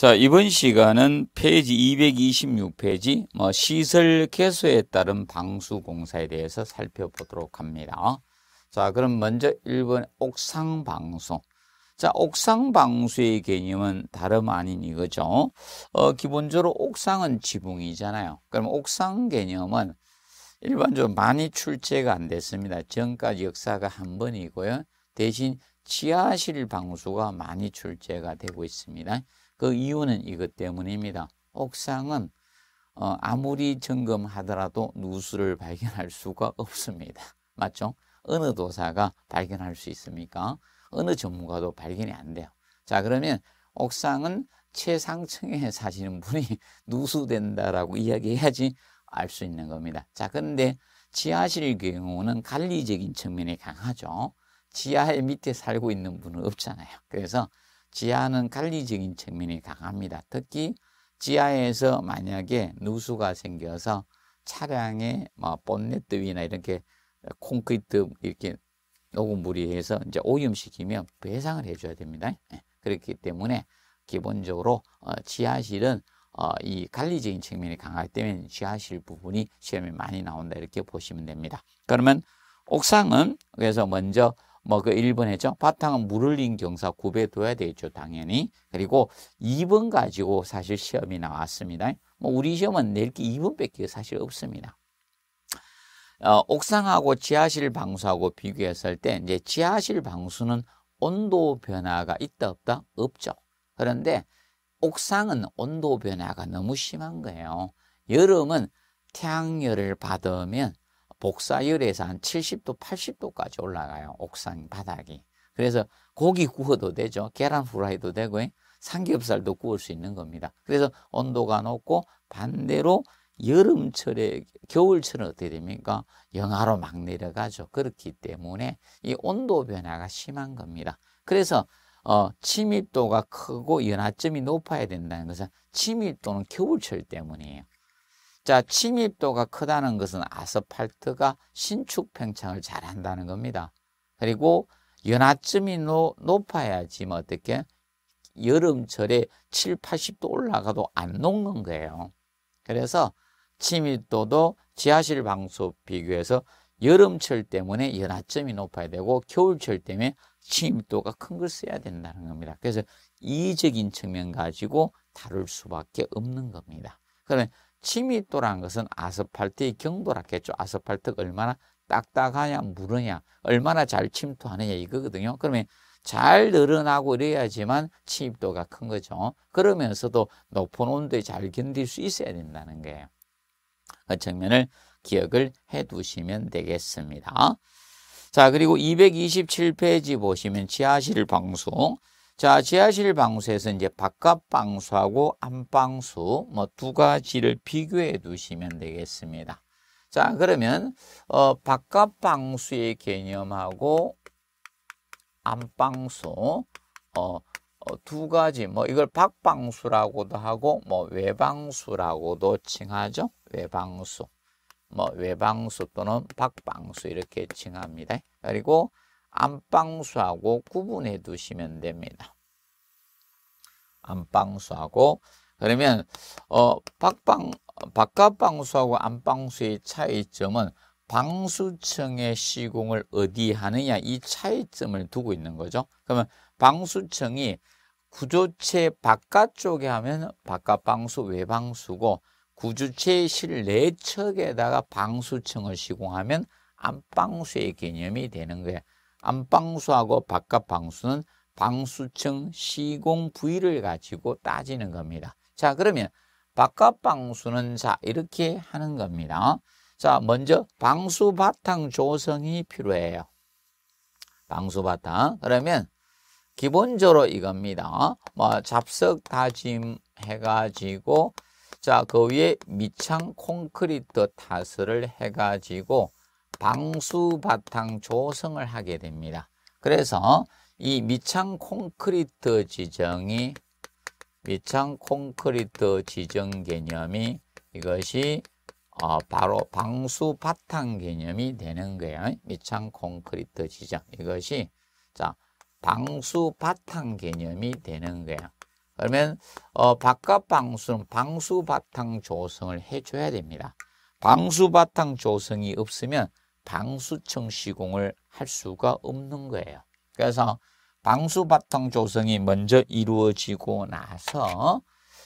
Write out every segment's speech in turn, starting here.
자, 이번 시간은 페이지 226페이지 뭐 시설 개소에 따른 방수 공사에 대해서 살펴보도록 합니다. 자, 그럼 먼저 1번 옥상 방수. 자, 옥상 방수의 개념은 다름 아닌 이거죠. 어, 기본적으로 옥상은 지붕이잖아요. 그럼 옥상 개념은 일반적으로 많이 출제가 안 됐습니다. 전까지 역사가 한 번이고요. 대신 지하실 방수가 많이 출제가 되고 있습니다. 그 이유는 이것 때문입니다. 옥상은 어, 아무리 점검하더라도 누수를 발견할 수가 없습니다. 맞죠? 어느 도사가 발견할 수 있습니까? 어느 전문가도 발견이 안 돼요. 자, 그러면 옥상은 최상층에 사시는 분이 누수된다라고 이야기해야지 알 수 있는 겁니다. 자, 그런데 지하실 경우는 관리적인 측면이 강하죠. 지하에 밑에 살고 있는 분은 없잖아요. 그래서 지하는 관리적인 측면이 강합니다. 특히 지하에서 만약에 누수가 생겨서 차량의 뭐 본네트 위나 이렇게 콘크리트 이렇게 녹음물이 해서 이제 오염시키면 배상을 해줘야 됩니다. 예, 그렇기 때문에 기본적으로 어, 지하실은 어, 이 관리적인 측면이 강하기 때문에 지하실 부분이 시험에 많이 나온다 이렇게 보시면 됩니다. 그러면 옥상은 그래서 먼저 뭐 그 1번 했죠. 바탕은 물 흘린 경사 구배둬야 되겠죠. 당연히. 그리고 2번 가지고 사실 시험이 나왔습니다. 뭐 우리 시험은 낼 게 2번밖에 사실 없습니다. 어, 옥상하고 지하실 방수하고 비교했을 때 이제 지하실 방수는 온도 변화가 있다 없다 없죠. 그런데 옥상은 온도 변화가 너무 심한 거예요. 여름은 태양열을 받으면 복사열에서 한 70도, 80도까지 올라가요. 옥상 바닥이. 그래서 고기 구워도 되죠. 계란 후라이도 되고 삼겹살도 구울 수 있는 겁니다. 그래서 온도가 높고 반대로 여름철에 겨울철은 어떻게 됩니까? 영하로 막 내려가죠. 그렇기 때문에 이 온도 변화가 심한 겁니다. 그래서 어, 침입도가 크고 연화점이 높아야 된다는 것은 침입도는 겨울철 때문이에요. 자, 침입도가 크다는 것은 아스팔트가 신축 팽창을 잘한다는 겁니다. 그리고 노, 높아야지 뭐 어떻게 여름철에 7, 80도 올라가도 안 녹는 거예요. 그래서 침입도도 지하실 방수 비교해서 여름철 때문에 연화점이 높아야 되고 겨울철 때문에 침입도가 큰 걸 써야 된다는 겁니다. 그래서 이적인 측면 가지고 다룰 수밖에 없는 겁니다. 그러면 침입도라는 것은 아스팔트의 경도라겠죠. 아스팔트가 얼마나 딱딱하냐, 무르냐, 얼마나 잘 침투하느냐 이거거든요. 그러면 잘 늘어나고 이래야지만 침입도가 큰 거죠. 그러면서도 높은 온도에 잘 견딜 수 있어야 된다는 거예요. 그 측면을 기억을 해 두시면 되겠습니다. 자, 그리고 227페이지 보시면 지하실 방수. 자, 지하실 방수에서 이제 바깥 방수하고 안방수 뭐 두 가지를 비교해 두시면 되겠습니다. 자, 그러면 어, 바깥 방수의 개념하고 안방수 어, 어, 두 가지 뭐 이걸 박방수라고도 하고 뭐 외방수라고도 칭하죠. 외방수. 뭐 외방수 또는 박방수 이렇게 칭합니다. 그리고 안방수하고 구분해 두시면 됩니다. 안방수하고 그러면 어 박방 바깥 방수하고 안방수의 차이점은 방수층의 시공을 어디 하느냐 이 차이점을 두고 있는 거죠. 그러면 방수층이 구조체 바깥쪽에 하면 바깥 방수 외방수고 구조체 실내 측에다가 방수층을 시공하면 안방수의 개념이 되는 거예요. 안방수하고 바깥 방수는 방수층 시공 부위를 가지고 따지는 겁니다. 자, 그러면 바깥 방수는 자, 이렇게 하는 겁니다. 자, 먼저 방수 바탕 조성이 필요해요. 방수 바탕. 그러면 기본적으로 이겁니다. 뭐 잡석 다짐 해가지고 자, 그 위에 밑창 콘크리트 타스를 해가지고 방수 바탕 조성을 하게 됩니다. 그래서 이 밑창 콘크리트 지정이 밑창 콘크리트 지정 개념이 이것이 어, 바로 방수 바탕 개념이 되는 거예요. 밑창 콘크리트 지정 이것이 자 방수 바탕 개념이 되는 거예요. 그러면 어, 바깥 방수는 방수 바탕 조성을 해줘야 됩니다. 방수 바탕 조성이 없으면 방수청 시공을 할 수가 없는 거예요. 그래서 방수 바탕 조성이 먼저 이루어지고 나서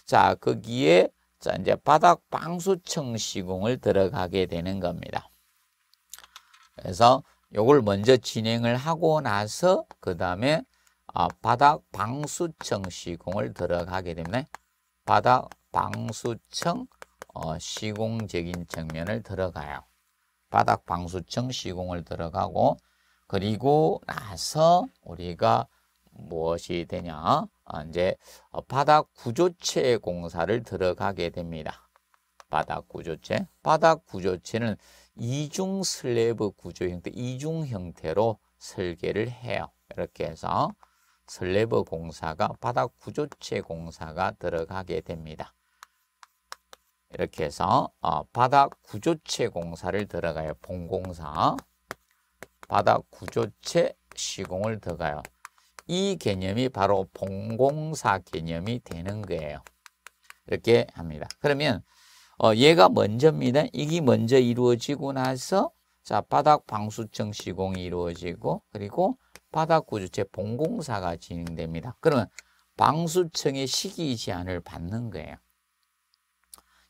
자 거기에 자 이제 바닥 방수청 시공을 들어가게 되는 겁니다. 그래서 요걸 먼저 진행을 하고 나서 그 다음에 아, 바닥 방수청 시공을 들어가게 되면 바닥 방수청 어, 시공적인 측면을 들어가요. 바닥 방수청 시공을 들어가고 그리고 나서 우리가 무엇이 되냐? 아, 이제 어, 바닥 구조체 공사를 들어가게 됩니다. 바닥 구조체. 바닥 구조체는 이중 슬래브 구조 형태, 이중 형태로 설계를 해요. 이렇게 해서 슬래브 공사가 바닥 구조체 공사가 들어가게 됩니다. 이렇게 해서 어, 바닥 구조체 공사를 들어가요. 본공사. 바닥 구조체 시공을 들어가요. 이 개념이 바로 본공사 개념이 되는 거예요. 이렇게 합니다. 그러면 어, 얘가 먼저입니다. 이게 먼저 이루어지고 나서 자 바닥 방수청 시공이 이루어지고 그리고 바닥 구조체 본공사가 진행됩니다. 그러면 방수청의 시기 제한을 받는 거예요.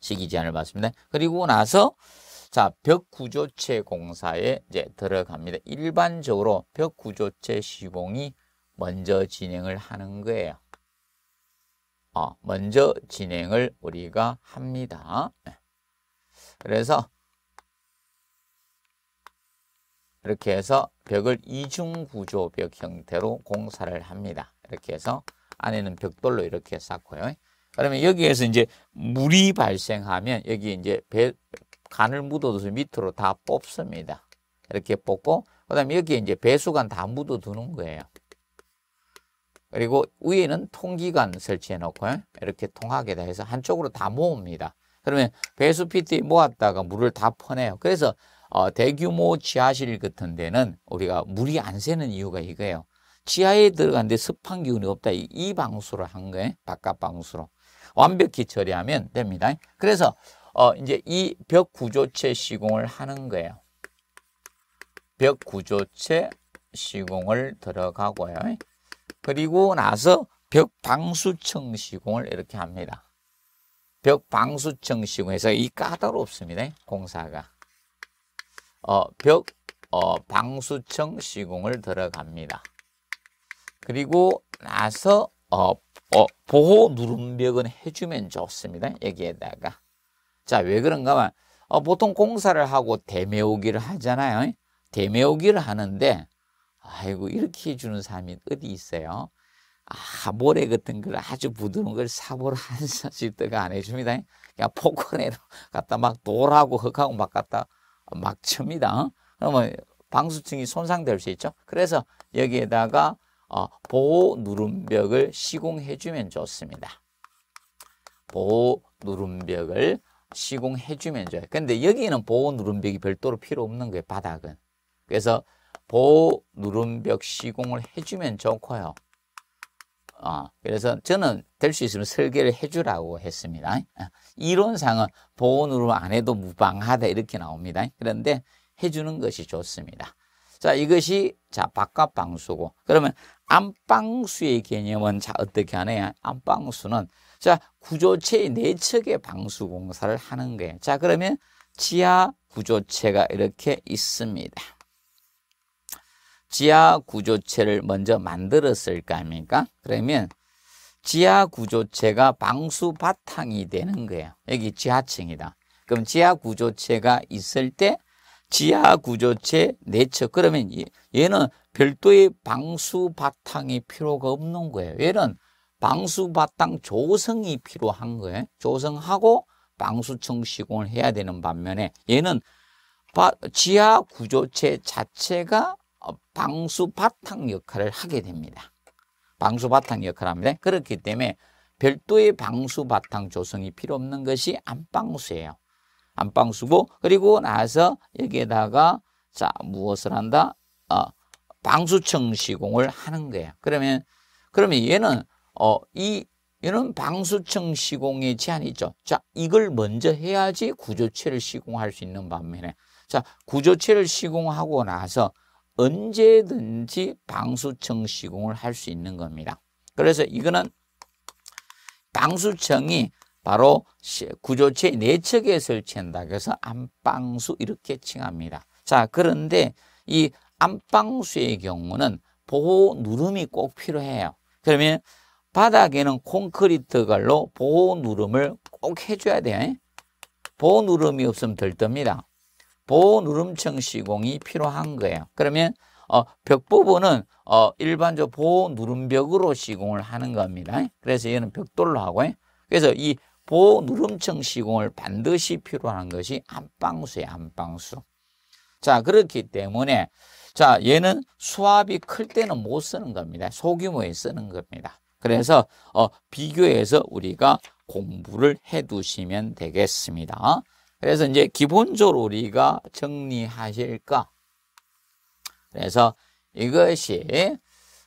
시기 제한을 받습니다. 그리고 나서 자, 벽 구조체 공사에 이제 들어갑니다. 일반적으로 벽 구조체 시공이 먼저 진행을 하는 거예요. 어, 먼저 진행을 우리가 합니다. 네. 그래서 이렇게 해서 벽을 이중 구조 벽 형태로 공사를 합니다. 이렇게 해서 안에는 벽돌로 이렇게 쌓고요. 그러면 여기에서 이제 물이 발생하면 여기 이제 배, 간을 묻어둬서 밑으로 다 뽑습니다. 이렇게 뽑고 그다음에 여기에 이제 배수관 다 묻어두는 거예요. 그리고 위에는 통기관 설치해 놓고요. 이렇게 통하게 해서 한쪽으로 다 모읍니다. 그러면 배수 피트에 모았다가 물을 다 퍼내요. 그래서 어, 대규모 지하실 같은 데는 우리가 물이 안 새는 이유가 이거예요. 지하에 들어갔는데 습한 기운이 없다. 이, 이 방수를 한 거예요. 바깥 방수로. 완벽히 처리하면 됩니다. 그래서 어, 이제 이 벽 구조체 시공을 하는 거예요. 벽 구조체 시공을 들어가고요. 그리고 나서 벽 방수청 시공을 이렇게 합니다. 벽 방수청 시공에서 이 까다롭습니다. 공사가. 어, 벽 어, 방수청 시공을 들어갑니다. 그리고 나서 어, 어, 보호 누름벽은 해주면 좋습니다. 여기에다가. 자, 왜 그런가 하면 어, 보통 공사를 하고 대매오기를 하잖아요. 대매오기를 하는데 아이고 이렇게 해주는 사람이 어디 있어요? 아, 모래 같은 걸 아주 부드러운 걸 사보를 한 사실때가 안 해줍니다. 그냥 포크레로 갖다 막 돌하고 흙하고 막 갖다 막 칩니다. 그러면 방수층이 손상될 수 있죠. 그래서 여기에다가 어, 보호 누름벽을 시공해주면 좋습니다. 보호 누름벽을 시공해주면 좋아요. 근데 여기는 보호 누름벽이 별도로 필요 없는 거예요, 바닥은. 그래서 보호 누름벽 시공을 해주면 좋고요. 어, 그래서 저는 될 수 있으면 설계를 해주라고 했습니다. 이론상은 보호 누름 안 해도 무방하다 이렇게 나옵니다. 그런데 해주는 것이 좋습니다. 자, 이것이 자 바깥 방수고 그러면 안방수의 개념은 자 어떻게 하냐? 안방수는 자 구조체의 내측의 방수 공사를 하는 거예요. 자 그러면 지하 구조체가 이렇게 있습니다. 지하 구조체를 먼저 만들었을 거 아닙니까? 그러면 지하 구조체가 방수 바탕이 되는 거예요. 여기 지하층이다. 그럼 지하 구조체가 있을 때 지하 구조체 내측 그러면 얘는 별도의 방수 바탕이 필요가 없는 거예요. 얘는 방수 바탕 조성이 필요한 거예요. 조성하고 방수청 시공을 해야 되는 반면에 얘는 지하 구조체 자체가 방수 바탕 역할을 하게 됩니다. 방수 바탕 역할을 합니다. 그렇기 때문에 별도의 방수 바탕 조성이 필요 없는 것이 안방수예요. 안방수고 그리고 나서 여기에다가 자 무엇을 한다? 어, 방수청 시공을 하는 거예요. 그러면 그러면 얘는 어, 이 이런 방수청 시공의 제한이 있죠. 자, 이걸 먼저 해야지 구조체를 시공할 수 있는 반면에 자, 구조체를 시공하고 나서 언제든지 방수청 시공을 할 수 있는 겁니다. 그래서 이거는 방수청이 바로 구조체 내측에 설치한다고 해서 안방수 이렇게 칭합니다. 자, 그런데 이 안방수의 경우는 보호 누름이 꼭 필요해요. 그러면 바닥에는 콘크리트 걸로 보호 누름을 꼭 해줘야 돼. 보호 누름이 없으면 덜뜹니다. 보호 누름청 시공이 필요한 거예요. 그러면 어, 벽 부분은 어, 일반적 보호 누름벽으로 시공을 하는 겁니다. 그래서 얘는 벽돌로 하고 그래서 이 보호 누름청 시공을 반드시 필요한 것이 안방수예요. 안방수. 자 그렇기 때문에 자 얘는 수압이 클 때는 못 쓰는 겁니다. 소규모에 쓰는 겁니다. 그래서 어, 비교해서 우리가 공부를 해 두시면 되겠습니다. 그래서 이제 기본적으로 우리가 정리하실까? 그래서 이것이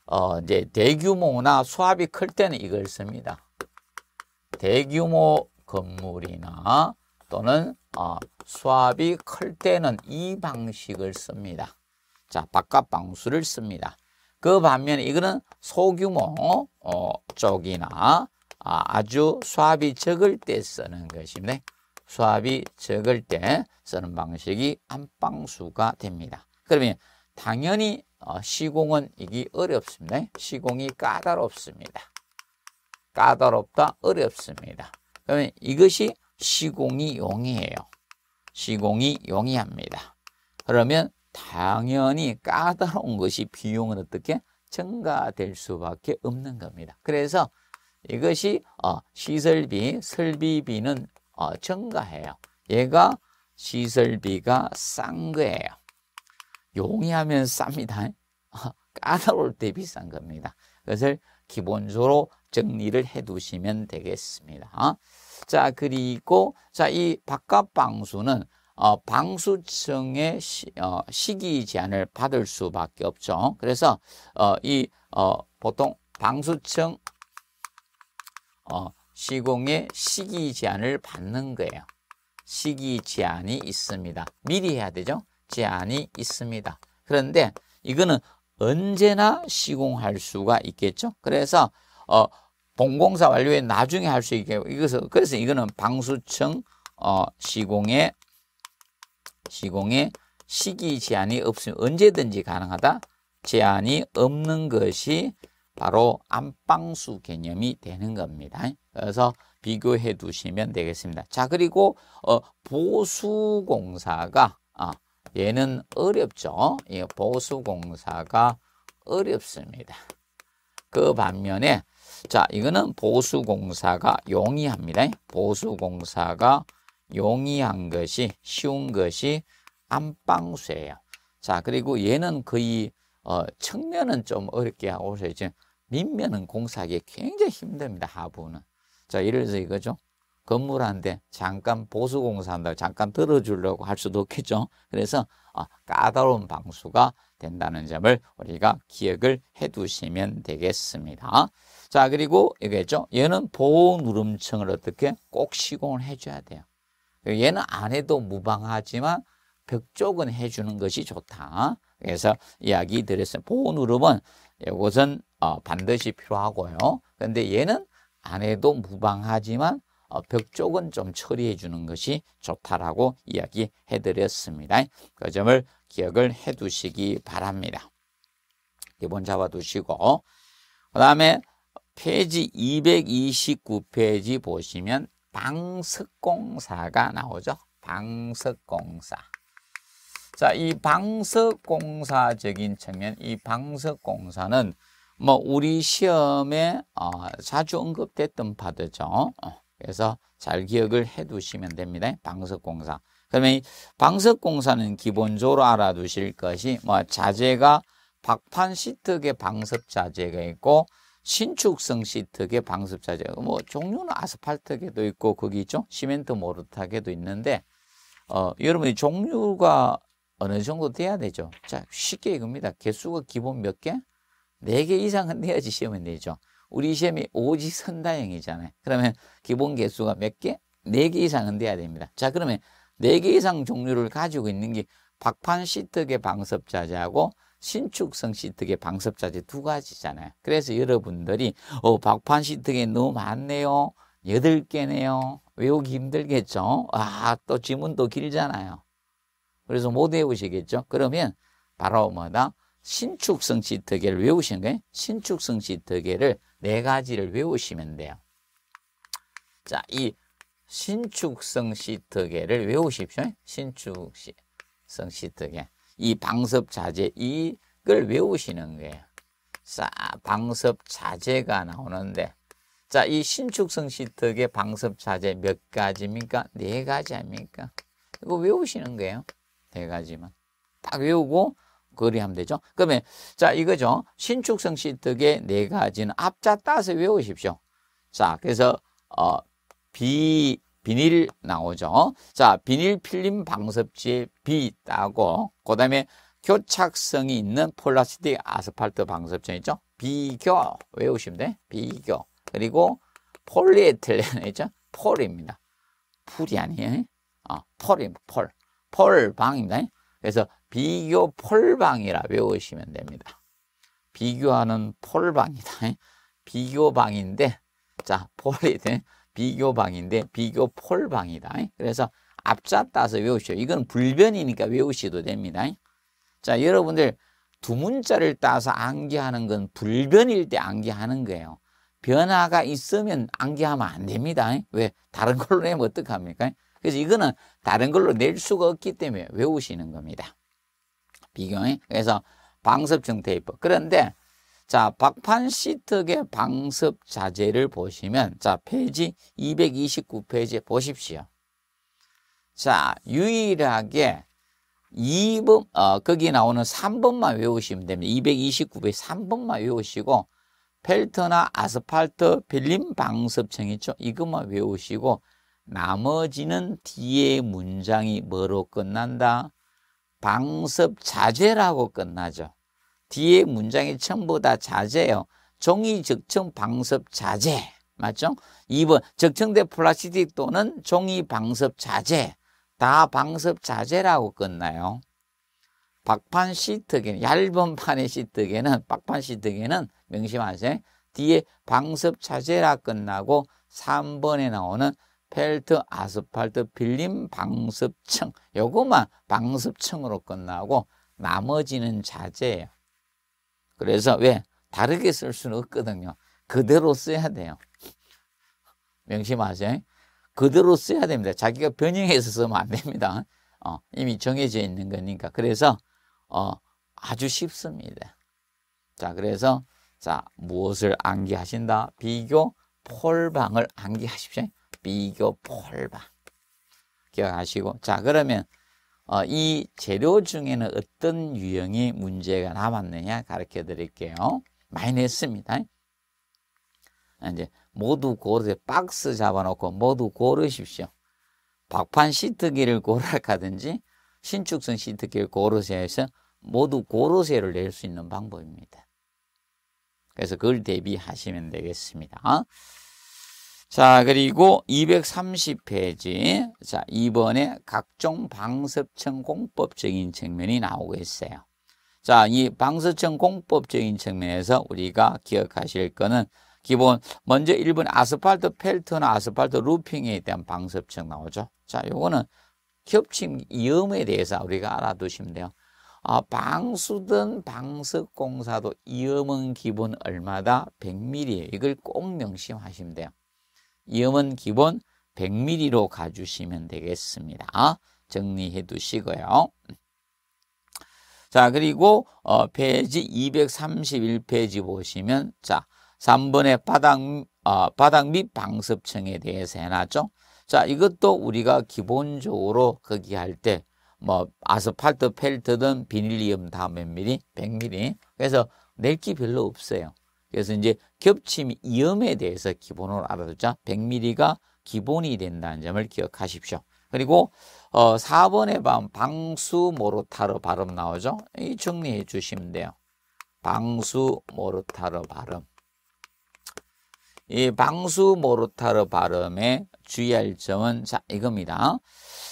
어 이제 대규모나 수압이 클 때는 이걸 씁니다. 대규모 건물이나 또는 어, 수압이 클 때는 이 방식을 씁니다. 자, 바깥 방수를 씁니다. 그 반면에 이거는 소규모 어, 쪽이나 아, 주 수압이 적을 때 쓰는 것입니다. 수압이 적을 때 쓰는 방식이 안방수가 됩니다. 그러면 당연히 어, 시공은 이게 어렵습니다. 시공이 까다롭습니다. 까다롭다, 어렵습니다. 그러면 이것이 시공이 용이해요. 시공이 용이합니다. 그러면 당연히 까다로운 것이 비용은 어떻게 증가될 수밖에 없는 겁니다. 그래서 이것이 어, 시설비, 설비비는 어, 증가해요. 얘가 시설비가 싼 거예요. 용이하면 쌉니다. 까다로울 때 비싼 겁니다. 그것을 기본적으로 정리를 해 두시면 되겠습니다. 자, 그리고 자, 이 바깥 방수는 어, 방수청의 시, 어, 시기 제한을 받을 수밖에 없죠. 그래서 어, 이 어, 보통 방수청 어, 시공의 시기 제한을 받는 거예요. 시기 제한이 있습니다. 미리 해야 되죠. 제한이 있습니다. 그런데 이거는 언제나 시공할 수가 있겠죠. 그래서 어, 본공사 완료에 나중에 할 수 있게 이것을 그래서 이거는 방수청 어, 시공의 시공의 시기 제한이 없으면 언제든지 가능하다. 제한이 없는 것이 바로 안방수 개념이 되는 겁니다. 그래서 비교해 두시면 되겠습니다. 자 그리고 어, 보수공사가 아, 얘는 어렵죠. 예, 보수공사가 어렵습니다. 그 반면에 자 이거는 보수공사가 용이합니다. 보수공사가 용이한 것이 쉬운 것이 안방수예요. 자 그리고 얘는 거의 어, 측면은 좀 어렵게 하고 이제 밑면은 공사하기 굉장히 힘듭니다. 하부는. 자 예를 들어서 이거죠. 건물 한대 잠깐 보수 공사한다고 잠깐 들어주려고 할 수도 없겠죠. 그래서 어, 까다로운 방수가 된다는 점을 우리가 기억을 해 두시면 되겠습니다. 자, 그리고 이거죠. 얘는 보호 누름층을 어떻게 꼭 시공을 해줘야 돼요. 얘는 안 해도 무방하지만 벽 쪽은 해주는 것이 좋다. 그래서 이야기 드렸어요. 보호 누름은 이것은 어, 반드시 필요하고요. 그런데 얘는 안 해도 무방하지만 어, 벽 쪽은 좀 처리해 주는 것이 좋다라고 이야기해 드렸습니다. 그 점을 기억을 해 두시기 바랍니다. 기본 잡아 두시고 그 다음에 페이지 229페이지 보시면 방석공사가 나오죠. 방석공사. 자, 이 방석공사적인 측면, 이 방석공사는 뭐 우리 시험에 어, 자주 언급됐던 파트죠. 어, 그래서 잘 기억을 해 두시면 됩니다. 방석공사. 그러면 이 방석공사는 기본적으로 알아두실 것이 뭐 자재가 박판 시트계 방석 자재가 있고 신축성 시트계 방석 자재. 뭐 종류는 아스팔트계도 있고 거기 있죠. 시멘트 모르타계도 있는데 어 여러분이 종류가 어느 정도 돼야 되죠. 자, 쉽게 이겁니다. 개수가 기본 몇 개? 네 개 이상은 내야지 시험에 내죠. 우리 시험이 오지선다형이잖아요. 그러면 기본 개수가 몇 개? 네 개 이상은 돼야 됩니다. 자, 그러면 네 개 이상 종류를 가지고 있는 게 박판 시특의 방섭자재하고 신축성 시특의 방섭자재 두 가지잖아요. 그래서 여러분들이 어, 박판 시특에 너무 많네요. 여덟 개네요. 외우기 힘들겠죠? 아, 또 지문도 길잖아요. 그래서 못 외우시겠죠? 그러면 바로 뭐다? 신축성 시특계를 외우시는 거예요. 신축성 시특계를 네 가지를 외우시면 돼요. 자, 이 신축성 시특계를 외우십시오. 신축성 시특계. 이 방섭 자재 이걸 외우시는 거예요. 자, 방섭 자재가 나오는데 자, 이 신축성 시특의 방섭 자재 몇 가지입니까? 네 가지 아닙니까? 이거 외우시는 거예요. 네 가지만. 딱 외우고 거리하면 되죠. 그러면 자, 이거죠. 신축성 시특의 네 가지는 앞자 따서 외우십시오. 자, 그래서 어 비 비닐 나오죠. 자, 비닐 필름 방섭지에 비 따고 그다음에 교착성이 있는 폴라스틱 아스팔트 방섭제 있죠. 비교 외우시면 돼. 비교. 그리고 폴리에틸렌 있죠. 폴입니다. 풀이 아니에요. 어, 폴이 폴. 폴방입니다. 그래서 비교 폴방이라 외우시면 됩니다. 비교하는 폴방이다. 비교방인데 자 폴이 돼. 비교방인데 비교 폴방이다. 그래서 앞자 따서 외우시오. 이건 불변이니까 외우셔도 됩니다. 자, 여러분들 두문자를 따서 암기하는 건 불변일 때 암기하는 거예요. 변화가 있으면 암기하면 안 됩니다. 왜? 다른 걸로 내면 어떡합니까? 그래서 이거는 다른 걸로 낼 수가 없기 때문에 외우시는 겁니다. 비교해. 그래서 방습형 테이프. 그런데 자, 박판 시트의 방습 자재를 보시면 자, 페이지 229페이지 보십시오. 자, 유일하게 2번 어, 거기 나오는 3번만 외우시면 됩니다. 229페이지 3번만 외우시고 펠트나 아스팔트 필름 방섭청 있죠? 이것만 외우시고 나머지는 뒤에 문장이 뭐로 끝난다? 방섭 자재라고 끝나죠. 뒤에 문장이 전부 다 자재예요. 종이 적청 방섭 자재. 맞죠? 2번 적청된 플라스틱 또는 종이 방섭 자재. 다 방섭 자재라고 끝나요. 박판 시트계는 얇은 판의 시트계는 박판 시트계는 명심하세요. 뒤에 방섭 자재라 끝나고 3번에 나오는 펠트 아스팔트 필름 방섭층 요것만 방섭층으로 끝나고 나머지는 자재예요. 그래서 왜 다르게 쓸 수는 없거든요. 그대로 써야 돼요. 명심하세요. 그대로 써야 됩니다. 자기가 변형해서 쓰면 안 됩니다. 어, 이미 정해져 있는 거니까. 그래서 어, 아주 쉽습니다. 자, 그래서 자 무엇을 암기하신다? 비교 폴방을 암기하십시오. 비교 폴방 기억하시고 자 그러면 어, 이 재료 중에는 어떤 유형의 문제가 남았느냐 가르쳐 드릴게요. 많이 냈습니다. 이제 모두 고르 박스 잡아놓고 모두 고르십시오. 박판 시트기를 고르라든지 신축성 시트기를 고르세요 해서 모두 고르세를 낼 수 있는 방법입니다. 그래서 그걸 대비하시면 되겠습니다. 자, 그리고 230페이지. 자, 이번에 각종 방섭청 공법적인 측면이 나오고 있어요. 자, 이 방섭청 공법적인 측면에서 우리가 기억하실 거는 기본 먼저 1번 아스팔트 펠트나 아스팔트 루핑에 대한 방섭청 나오죠. 자, 요거는 겹침 위험에 대해서 우리가 알아두시면 돼요. 아, 방수든 방석공사도 위험은 기본 얼마다? 100mm. 이걸 꼭 명심하시면 돼요. 위험은 기본 100mm로 가주시면 되겠습니다. 정리해 두시고요. 자, 그리고 어, 페이지 231페이지 보시면 자, 3번의 바닥 어, 바닥 및 방섭층에 대해서 해놨죠. 자, 이것도 우리가 기본적으로 거기 할 때 뭐 아스팔트 펠트든 비닐리움 다 몇 미리? 100mm. 그래서 낼기 별로 없어요. 그래서 이제 겹침 위험에 대해서 기본으로 알아두자. 100mm가 기본이 된다는 점을 기억하십시오. 그리고 어 4번에 방 방수 모르타르 발음 나오죠. 이 정리해 주시면 돼요. 방수 모르타르 발음. 이 방수 모르타르 발음에 주의할 점은 자 이겁니다.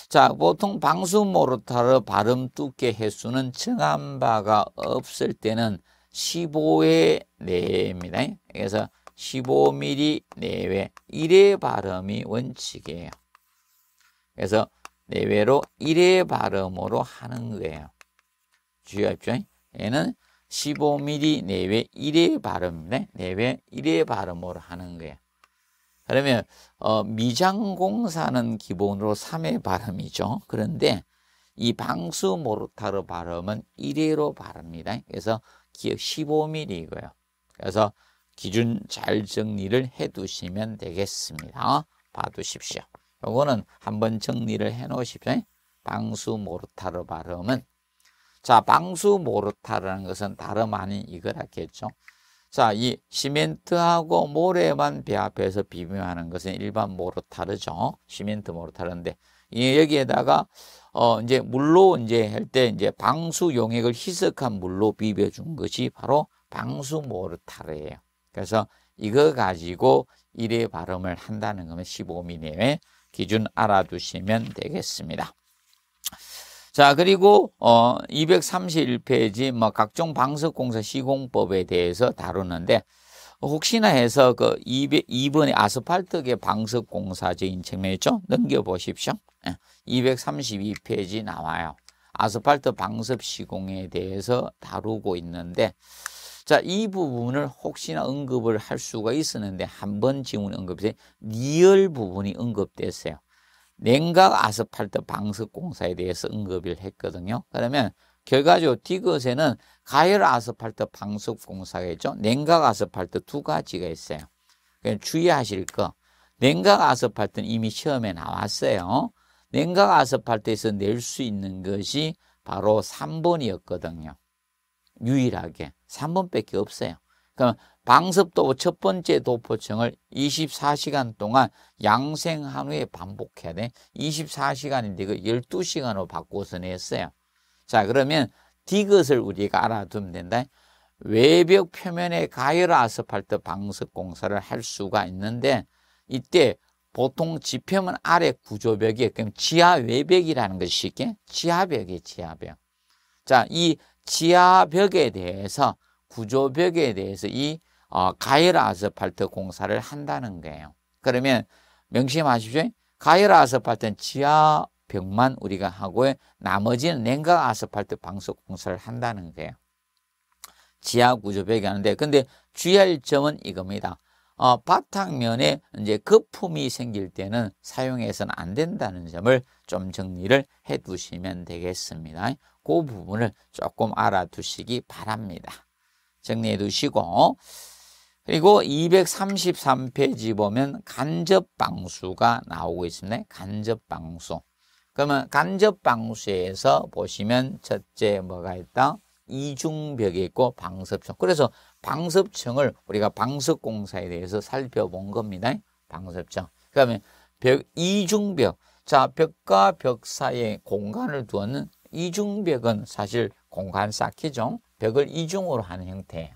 자 보통 방수 모르타르 발음 두께 횟수는 정한 바가 없을 때는 15회 내외입니다. 그래서 15mm 내외 1회 발음이 원칙이에요. 그래서 내외로 1회 발음으로 하는 거예요. 주의하십시오. 얘는 15mm 내외 1회 발음네 내외 1회 발음으로 하는 거예요. 그러면 어, 미장공사는 기본으로 3회 발음이죠. 그런데 이 방수 모르타르 발음은 1회로 발음입니다. 그래서 15mm이고요. 그래서 기준 잘 정리를 해 두시면 되겠습니다. 봐두십시오. 요거는 한번 정리를 해 놓으십시오. 방수 모르타르 발음은 자, 방수 모르타르라는 것은 다름 아닌 이거라겠죠. 자, 이 시멘트하고 모래만 배합해서 비벼하는 것은 일반 모르타르죠. 시멘트 모르타르인데 여기에다가 어 이제 물로 이제 할 때 이제 방수 용액을 희석한 물로 비벼 준 것이 바로 방수 모르타르예요. 그래서 이거 가지고 일회 발음을 한다는 거면 15mm의 기준 알아두시면 되겠습니다. 자, 그리고 어 231페이지 뭐 각종 방석공사 시공법에 대해서 다루는데 혹시나 해서 그 200, 2번의 아스팔트계 방석 공사적인 측면이죠. 넘겨 보십시오. 232페이지 나와요. 아스팔트 방습 시공에 대해서 다루고 있는데 자, 이 부분을 혹시나 언급을 할 수가 있었는데 한 번 지문 언급해 리을 부분이 언급됐어요. 냉각 아스팔트 방습 공사에 대해서 언급을 했거든요. 그러면 결과적으로 디귿에는 가열 아스팔트 방습 공사겠죠. 냉각 아스팔트 두 가지가 있어요. 주의하실 거. 냉각 아스팔트는 이미 시험에 나왔어요. 냉각 아스팔트에서 낼 수 있는 것이 바로 3번이었거든요. 유일하게 3번밖에 없어요. 그럼 방습도 첫 번째 도포청을 24시간 동안 양생한 후에 반복해야 돼. 24시간인데 그 12시간으로 바꿔서 냈어요. 자, 그러면 디귿을 우리가 알아두면 된다. 외벽 표면에 가열 아스팔트 방석 공사를 할 수가 있는데 이때 보통 지표면 아래 구조벽이 그럼 지하 외벽이라는 것이 쉽게 지하벽이 지하벽. 자, 이 지하벽에 대해서 구조벽에 대해서 이 어, 가열 아스팔트 공사를 한다는 거예요. 그러면 명심하십시오. 가열 아스팔트는 지하 벽만 우리가 하고 나머지는 냉각 아스팔트 방석 공사를 한다는 거예요. 지하 구조 벽이 하는데 근데 주의할 점은 이겁니다. 어, 바탕면에 이제 거품이 생길 때는 사용해서는 안 된다는 점을 좀 정리를 해 두시면 되겠습니다. 그 부분을 조금 알아두시기 바랍니다. 정리해 두시고 그리고 233페이지 보면 간접 방수가 나오고 있습니다. 간접 방수. 그러면 간접방수에서 보시면 첫째 뭐가 있다? 이중벽이 있고 방섭청. 그래서 방섭청을 우리가 방석공사에 대해서 살펴본 겁니다. 방섭청. 그러면 벽, 이중벽. 자, 벽과 벽 사이에 공간을 두었는 이중벽은 사실 공간 쌓기죠. 벽을 이중으로 하는 형태예요.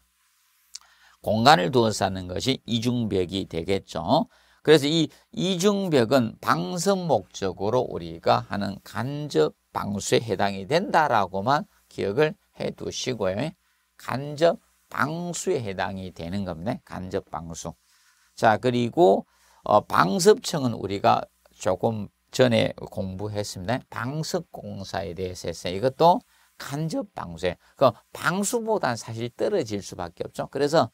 공간을 두어서 하는 것이 이중벽이 되겠죠. 그래서 이 이중벽은 방선 목적으로 우리가 하는 간접 방수에 해당이 된다라고만 기억을 해 두시고요. 간접 방수에 해당이 되는 겁니다. 간접 방수. 자, 그리고 어, 방섭청은 우리가 조금 전에 공부했습니다. 방석공사에 대해서 했어요. 이것도 간접 방수에. 그 방수보다는 사실 떨어질 수밖에 없죠. 그래서 어,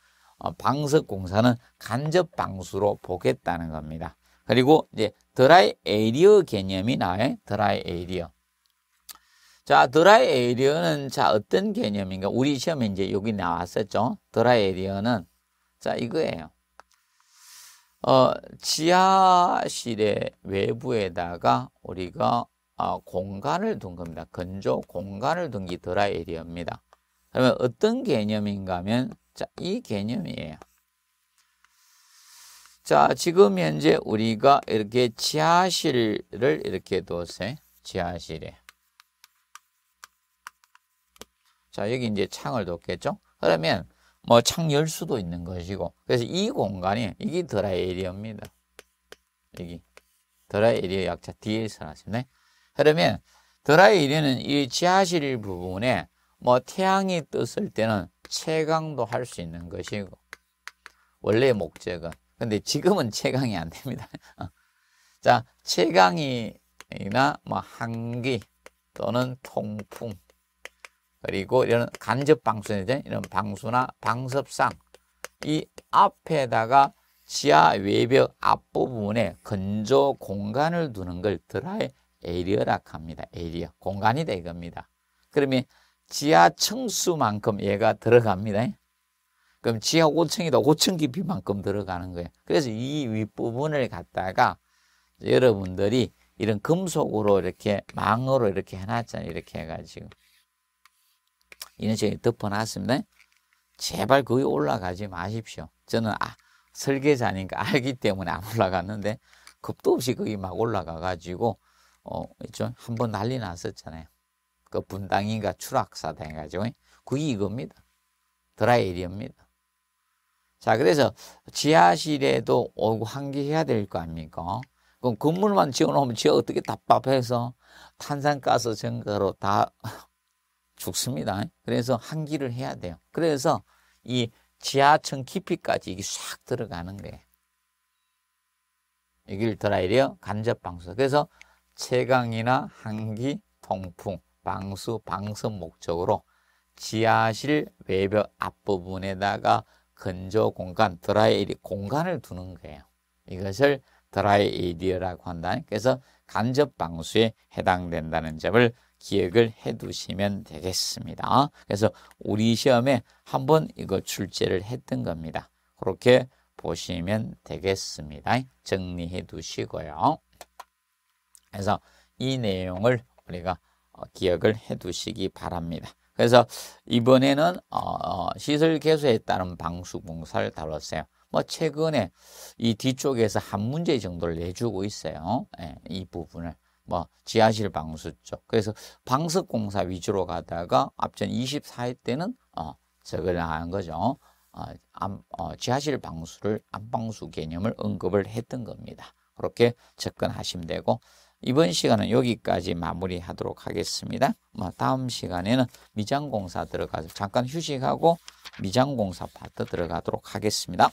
방습공사는 간접 방수로 보겠다는 겁니다. 그리고 이제 dry area 개념이 나와요. dry area. 자, dry area는 자 어떤 개념인가? 우리 시험에 이제 여기 나왔었죠. dry area는 자 이거예요. 어, 지하실의 외부에다가 우리가 어, 공간을 둔 겁니다. 건조 공간을 둔 게 dry area입니다. 그러면 어떤 개념인가 하면 자, 이 개념이에요. 자, 지금 현재 우리가 이렇게 지하실을 이렇게 뒀어요. 지하실에. 자, 여기 이제 창을 뒀겠죠? 그러면 뭐 창 열 수도 있는 것이고 그래서 이 공간이 이게 드라이 에리어입니다. 여기 드라이 에리어 약자 뒤에서 나시네. 그러면 드라이 에리어는 이 지하실 부분에 뭐 태양이 떴을 때는 채광도 할 수 있는 것이고 원래 목적은 근데 지금은 채광이 안 됩니다. 자 채광이나 뭐 한기 또는 통풍 그리고 이런 간접 방수인데 이런 방수나 방섭상 이 앞에다가 지하 외벽 앞부분에 건조 공간을 두는 걸 드라이 에리어라 합니다. 에리어 공간이다 이겁니다. 그러면 지하 층수만큼 얘가 들어갑니다. 그럼 지하 5층이다 5층 깊이만큼 들어가는 거예요. 그래서 이 윗부분을 갖다가 여러분들이 이런 금속으로 이렇게 망으로 이렇게 해놨잖아요. 이렇게 해가지고 이런 식으로 덮어놨습니다. 제발 거기 올라가지 마십시오. 저는 아, 설계자니까 알기 때문에 안 올라갔는데 겁도 없이 거기 막 올라가가지고 어? 한번 난리 났었잖아요. 그 분당인가 추락사다 해가지고 그게 이겁니다. 드라이에리입니다. 자, 그래서 지하실에도 오고 환기해야 될 거 아닙니까? 그럼 건물만 지어놓으면 지하 어떻게 답답해서 탄산가스 증가로 다 죽습니다. 그래서 환기를 해야 돼요. 그래서 이 지하층 깊이까지 이게 싹 들어가는 거예요. 여기를 드라이리어 간접 방수. 그래서 채광이나 환기, 통풍, 방수, 방석 목적으로 지하실 외벽 앞부분에다가 건조 공간, 드라이에리 공간을 두는 거예요. 이것을 드라이에리어라고 한다. 그래서 간접 방수에 해당된다는 점을 기억을 해 두시면 되겠습니다. 그래서 우리 시험에 한번 이거 출제를 했던 겁니다. 그렇게 보시면 되겠습니다. 정리해 두시고요. 그래서 이 내용을 우리가 어, 기억을 해 두시기 바랍니다. 그래서 이번에는 어, 어, 시설 개소에 따른 방수 공사를 다뤘어요. 뭐 최근에 이 뒤쪽에서 한 문제 정도를 내주고 있어요. 예, 이 부분을 뭐 지하실 방수 쪽. 그래서 방석 공사 위주로 가다가 앞전 24회 때는 어 저걸 한 거죠. 어, 안, 어, 지하실 방수를 안방수 개념을 언급을 했던 겁니다. 그렇게 접근하시면 되고 이번 시간은 여기까지 마무리하도록 하겠습니다. 뭐 다음 시간에는 미장공사 들어가서 잠깐 휴식하고 미장공사 파트 들어가도록 하겠습니다.